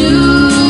You.